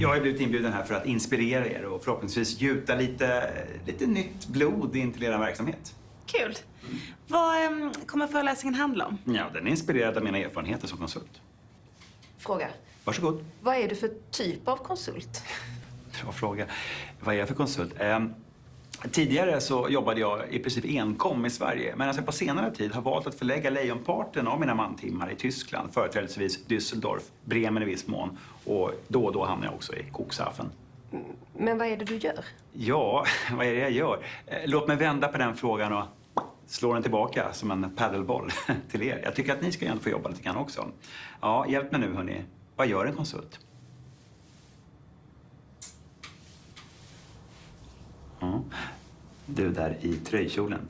Jag har blivit inbjuden här för att inspirera er och förhoppningsvis gjuta lite, lite nytt blod in till er verksamhet. Kul. Vad um, kommer föreläsningen handla om? Ja, den är inspirerad av mina erfarenheter som konsult. Fråga. Varsågod. Vad är du för typ av konsult? Bra fråga. Vad är jag för konsult? Ehm, tidigare så jobbade jag i princip enkom i Sverige. Men alltså på senare tid har valt att förlägga lejonparten av mina mantimmar i Tyskland. Företrädesvis Düsseldorf, Bremen i viss mån. Och då och då hamnar jag också i Cuxhaven. Men vad är det du gör? Ja, vad är det jag gör? Eh, Låt mig vända på den frågan och slå den tillbaka som en padelboll till er. Jag tycker att ni ska få jobba lite grann också. Ja, hjälp mig nu hörni. Vad gör en konsult? Ja. Du där i tröjkjolen.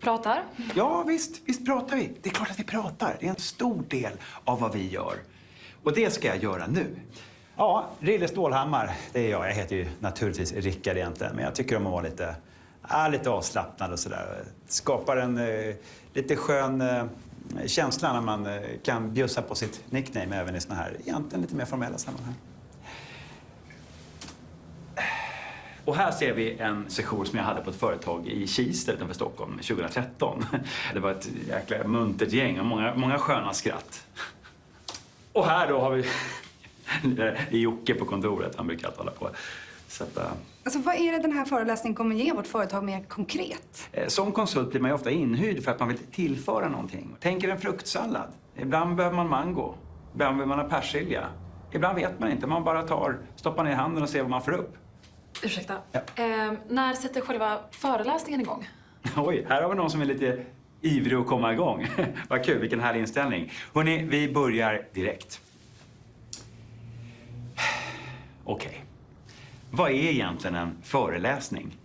Pratar? Ja, visst, visst pratar vi. Det är klart att vi pratar. Det är en stor del av vad vi gör. Och det ska jag göra nu. Ja, Rille Stålhammar, det är jag. Jag heter ju naturligtvis Rickard egentligen, men jag tycker om att vara lite, ja, lite avslappnad och sådär. Skapar en eh, lite skön eh, känsla när man eh, kan bjussa på sitt nickname även i såna här egentligen lite mer formella sammanhang. Och här ser vi en session som jag hade på ett företag i Kista utanför Stockholm 2013. Det var ett jäkla muntert gäng och många, många sköna skratt. Och här då har vi Jocke på kontoret. Han brukar alltid hålla på och sätta... Alltså, vad är det den här föreläsningen kommer ge vårt företag mer konkret? Eh, Som konsult blir man ofta inhyrd för att man vill tillföra någonting. Tänk er en fruktsallad. Ibland behöver man mango. Ibland behöver man persilja. Ibland vet man inte. Man bara tar, stoppar ner handen och ser vad man får upp. Ursäkta. Ja. Eh, när sätter själva föreläsningen igång? Oj, här har vi någon som är lite ivrig att komma igång. Vad kul, vilken härlig inställning. Hörrni, vi börjar direkt. Okej. Vad är egentligen en föreläsning?